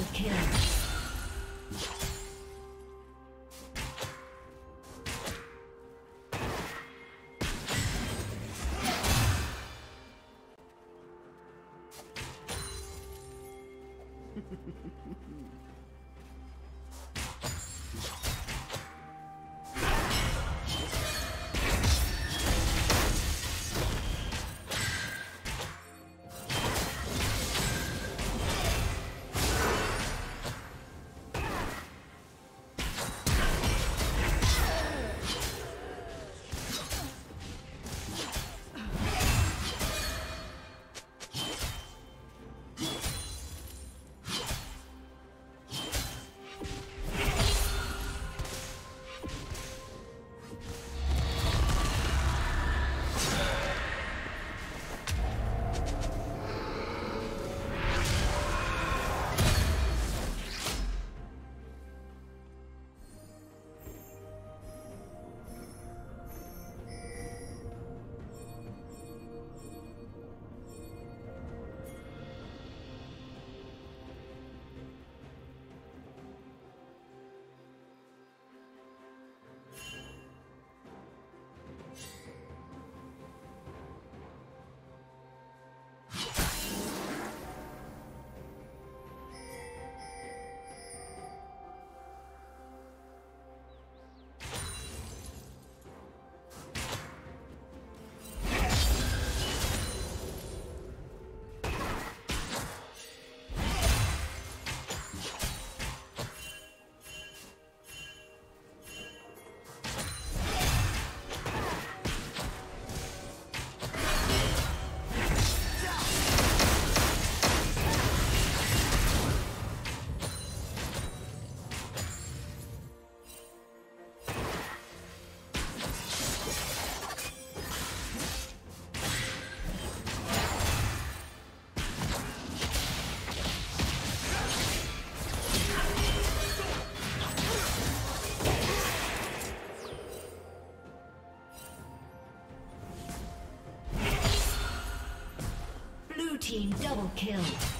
double kill. Team double kill.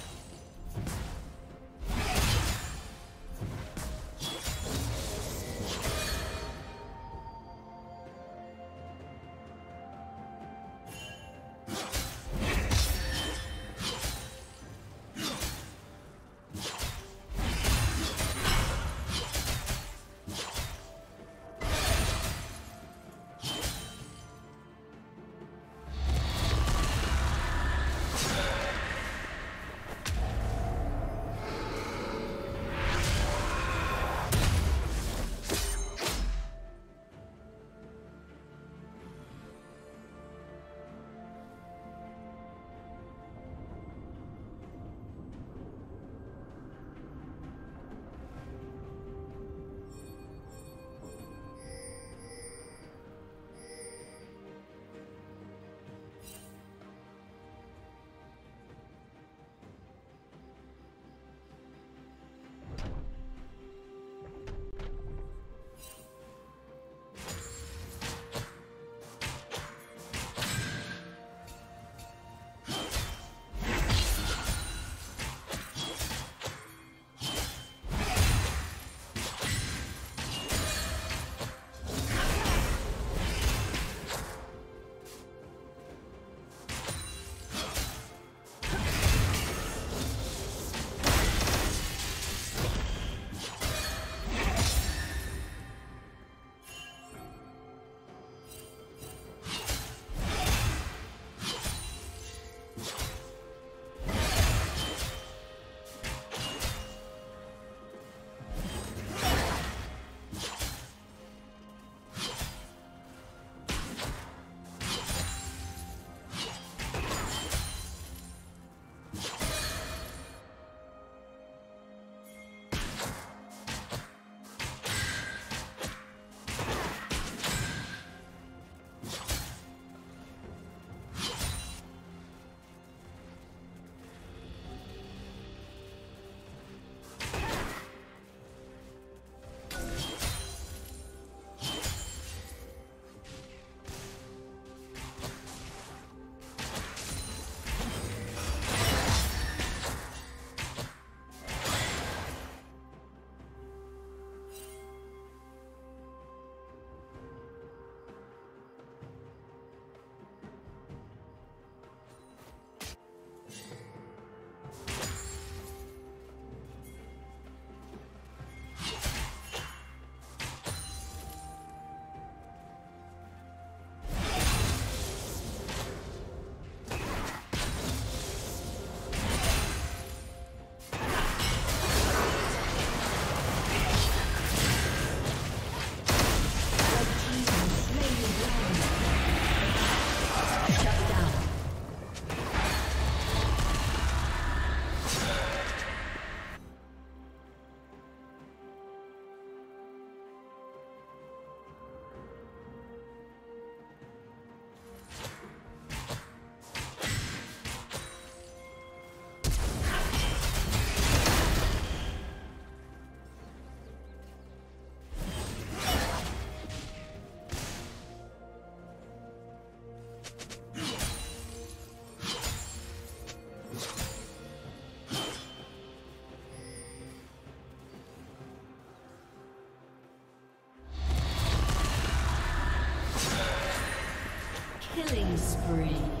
Killing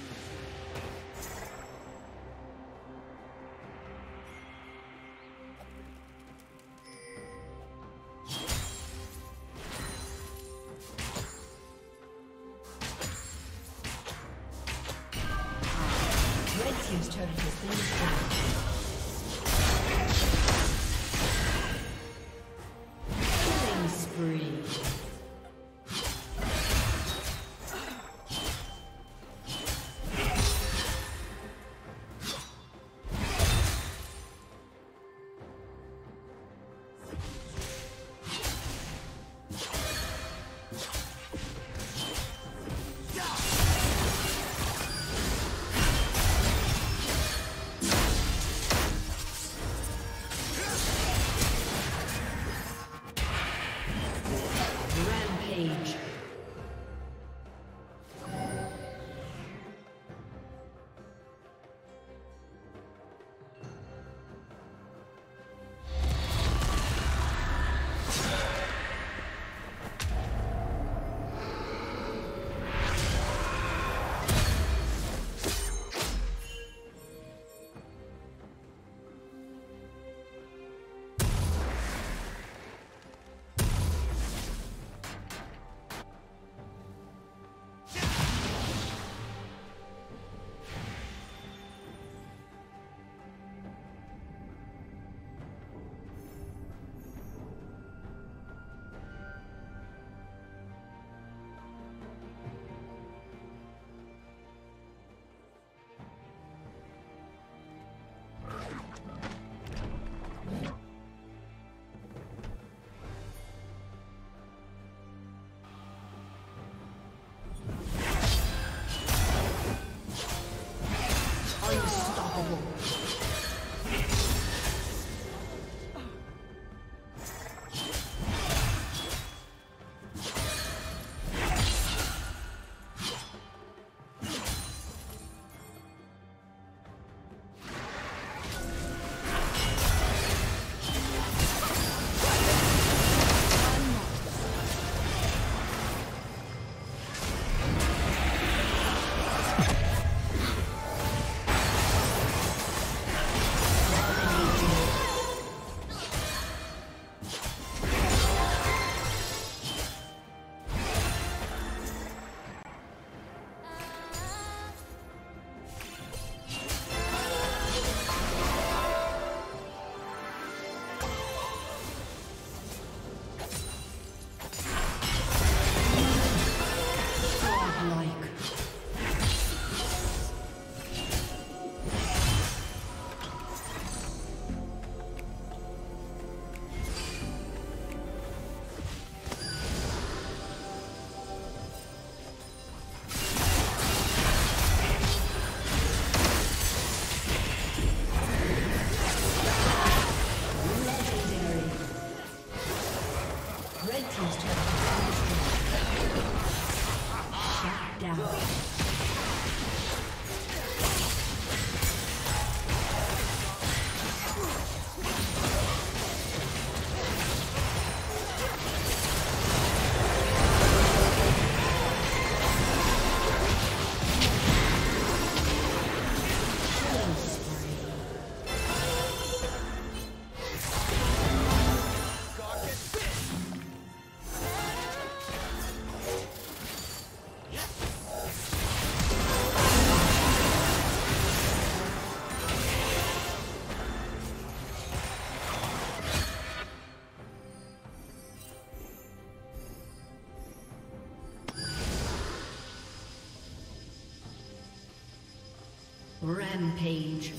Rampage.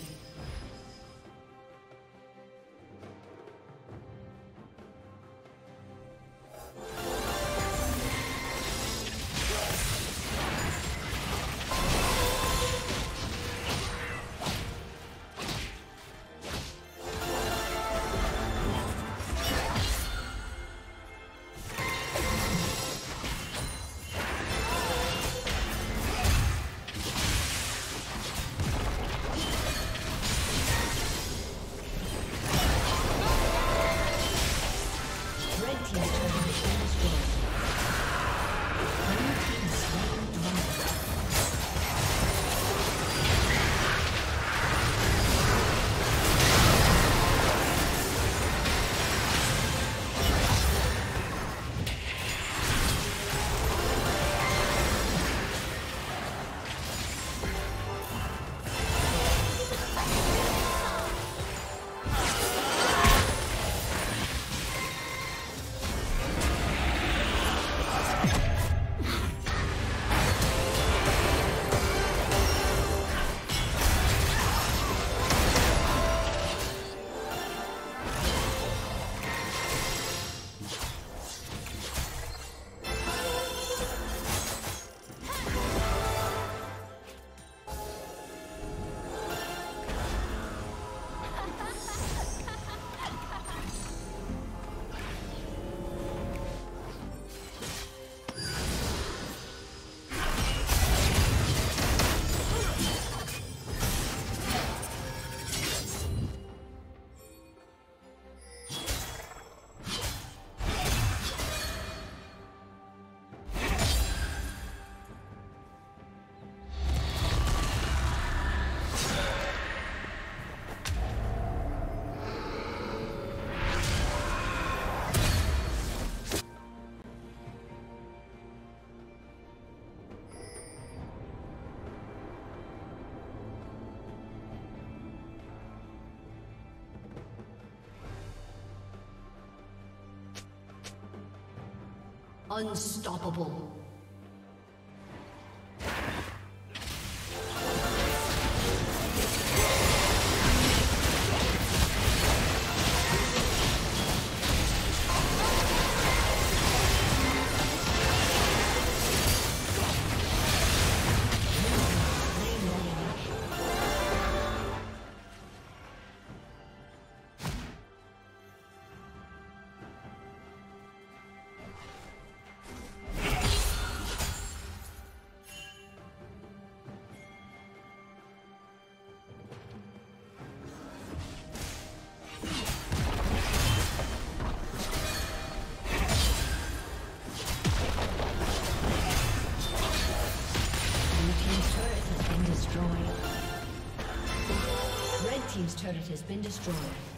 Unstoppable. Has been destroyed.